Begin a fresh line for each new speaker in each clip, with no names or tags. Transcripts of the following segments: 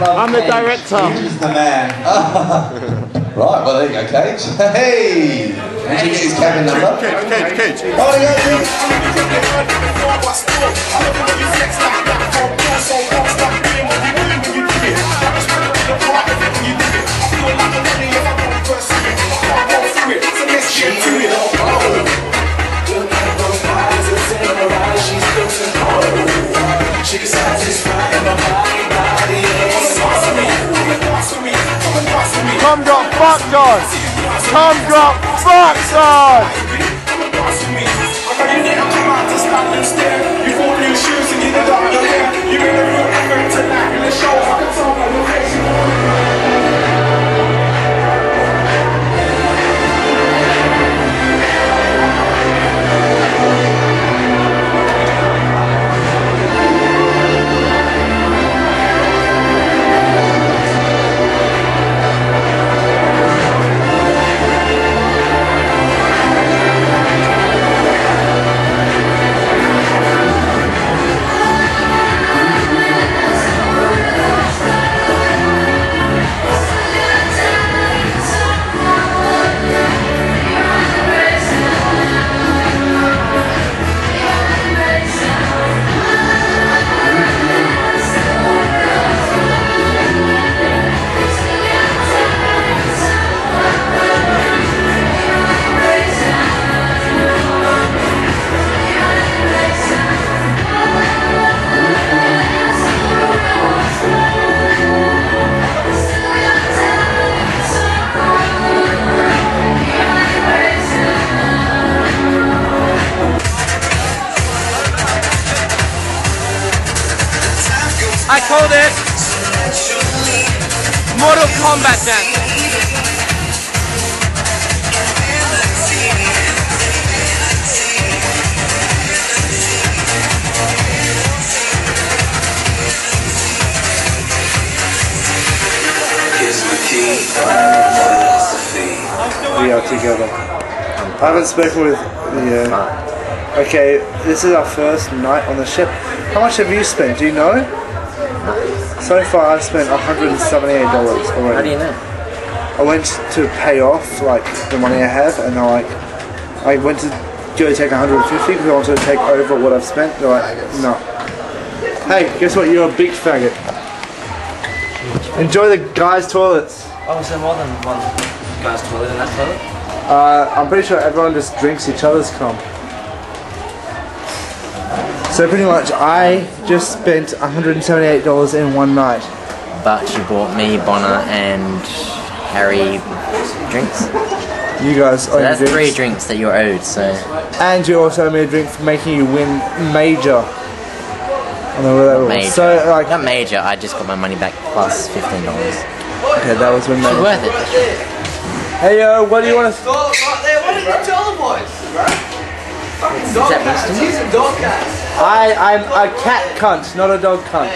I'm the director.
He's the man. right, well there you go, Cage. Hey! Did you get his cabin number?
Cage, cage, cage.
Oh, you got
Tom got fucked on. I called it Mortal Kombat dance.
Here's my key, philosophy.
We are together. I haven't spoken with yeah. Okay, this is our first night on the ship. How much have you spent? Do you know? So far, I've spent $178 already.
How do you know?
I went to pay off like the money I have, and they're like, I went to go take 150 because I wanted to take over what I've spent. They're like, no. Hey, guess what? You're a big faggot. Enjoy the guys' toilets.
Oh, is there more than one guy's toilet in that toilet?
Uh, I'm pretty sure everyone just drinks each other's cum. So pretty much, I just spent $178 in one night.
But you bought me, Bonner, and Harry drinks.
You guys
So
owe me
that's
drinks.
three drinks that you're owed, so
And you also owe me a drink for making you win major. On the level.
major.
So like,
Not major, I just got my money back plus $15.
okay, that was when they.
Worth it.
Hey yo, what do you want to? I stole
them right there, what did you tell them, boys?
Is that Winston?
I I'm a cat cunt, not a dog cunt.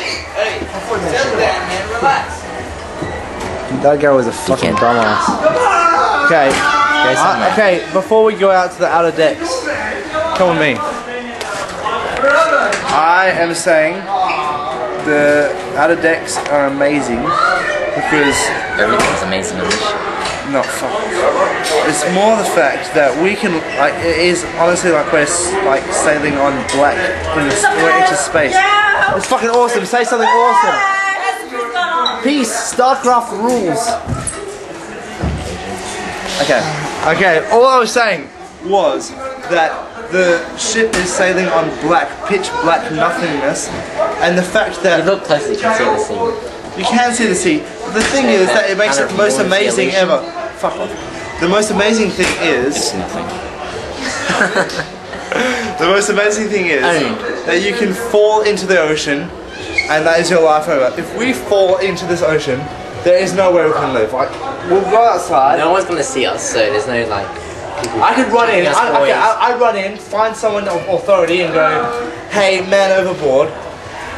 That guy was a fucking dumbass. Okay.
Go.
Uh, okay, before we go out to the outer decks, come with me. I am saying the outer decks are amazing because
Everything's amazing on this ship.
no fuck. It's more the fact that we can like it is honestly like we're like sailing on black in the, we're into space. It's fucking awesome. Say something awesome. Peace. Starcraft rules. Okay. Okay. All I was saying was that the ship is sailing on black, pitch black nothingness, and the fact that.
You
that
look closely, you can see the sea.
You can see the sea. But the thing is that it makes it the most amazing ever. Fuck off. The most amazing thing is the most amazing thing is that you can fall into the ocean, and that is your life over. If we fall into this ocean, there is no way we can live. Like we'll go outside.
No one's gonna see us, so there's no like.
I could run in. I, okay. I, I'd run in, find someone of authority, and go, "Hey, man overboard."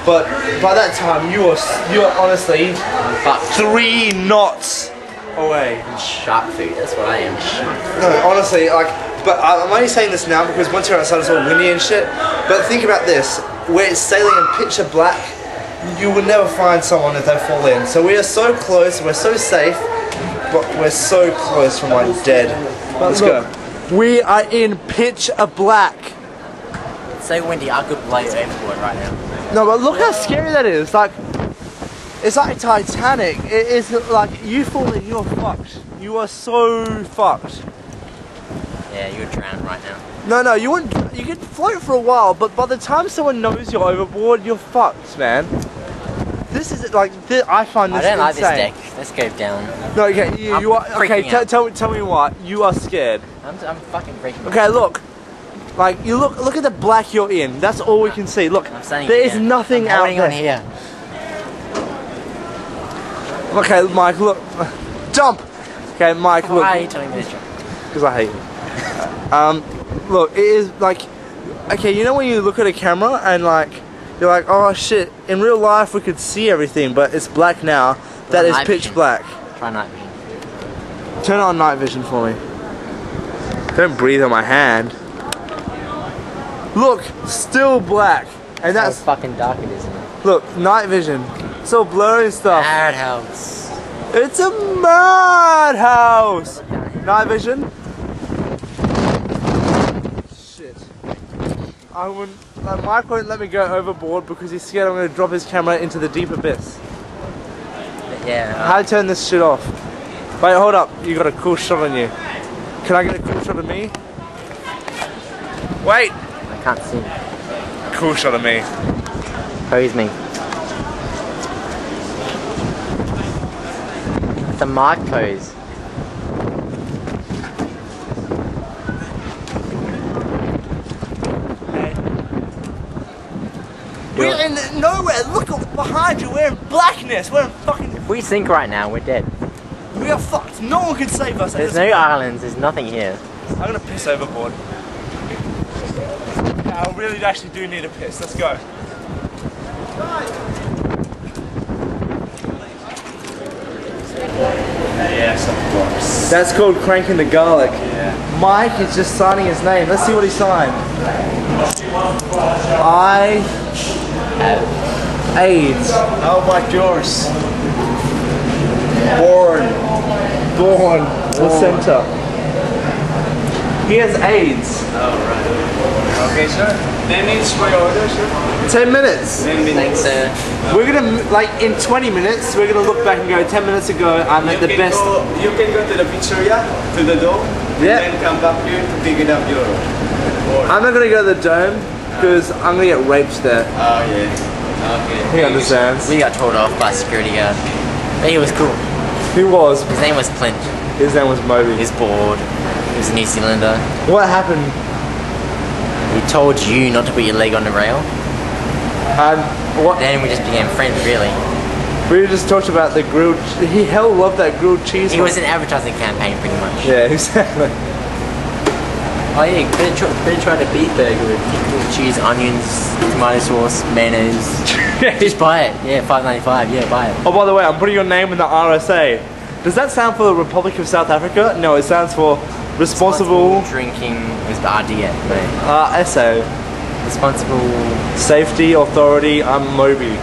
But by that time, you are you are honestly
Fuck.
three knots away.
Shark food. That's what I am.
No, honestly, like, but I- I'm only saying this now because once you're outside, it's all windy and shit. But think about this: where it's sailing in pitcher black, you would never find someone if they fall in. So we are so close, we're so safe, but we're so close from like dead. Let's go. We are in pitch of black.
It's so windy, I could play overboard right now.
No, but look how scary that is. Like, it's like Titanic. It is like you fall in, you're fucked. You are so fucked.
Yeah, you're drowning right now.
No, no, you wouldn't. You could float for a while, but by the time someone knows you're overboard, you're fucked, man. This is like thi- I find this.
I
this
don't like this
insane.
deck. Let's go down.
No, okay, you, you are okay. T- tell me, tell me what you are scared.
I'm, I'm fucking freaking
Okay, look, like you look, look at the black you're in. That's all we can see. Look, there is
here.
nothing
I'm
out there.
on here.
Okay, Mike, look, jump. Okay, Mike, look.
Why are you telling me to jump?
because I hate you. um, look, it is like, okay, you know when you look at a camera and like, you're like, oh shit, in real life we could see everything, but it's black now. That
on
pitch
vision.
black.
Try night vision.
Turn on night vision for me. Don't breathe on my hand. Look, still black. And that's,
fucking dark it is.
look, night vision. So blurry stuff.
Madhouse.
It's a madhouse! Night vision? Shit. I wouldn't. Like, Mike won't let me go overboard because he's scared I'm gonna drop his camera into the deep abyss.
Yeah.
How to turn this shit off? Wait, hold up. You got a cool shot on you. Can I get a cool shot of me? Wait!
I can't see.
Cool shot of me.
Oh, pose me. It's a mark pose.
We're in nowhere. Look behind you. We're in blackness. We're in fucking.
If we sink right now, we're dead.
We are fucked. No one can save us.
There's no
point.
islands, there's nothing here.
I'm gonna piss overboard. Yeah, I really actually do need a piss. Let's go.
Yes, of course.
That's called cranking the garlic. Mike is just signing his name. Let's see what he signed. I have AIDS.
How about yours? Born.
Born. Placenta. He has AIDS.
Oh, Okay, sir. 10 minutes for your order, sir.
10 minutes.
10 minutes.
Thanks, sir.
We're gonna, like, in 20 minutes, we're gonna look back and go, 10 minutes ago, I'm at the best.
Go, you can go to the pizzeria, to the dome,
Yeah.
and then come back here to pick it up your order.
I'm not gonna go to the dome because I'm gonna get raped there.
Oh, yeah. Okay.
He understands.
We got told off by security guard. But he was cool.
He was.
His name was Clint.
His name was Moby.
He was bored. He was a New Zealander.
What happened?
He told you not to put your leg on the rail.
And what?
Then we just became friends, really.
We just talked about the grilled. He hell loved that grilled cheese.
He was an advertising campaign, pretty much.
Yeah, exactly.
Oh yeah, better try, better try the beef burger with pickled cheese, onions, tomato sauce, mayonnaise. Just buy it. Yeah, five ninety five. Yeah, buy it.
Oh, by the way, I'm putting your name in the RSA. Does that sound for the Republic of South Africa? No, it stands for Responsible
drinking is the idea, but
uh, SO.
responsible.
Safety Authority. I'm Moby.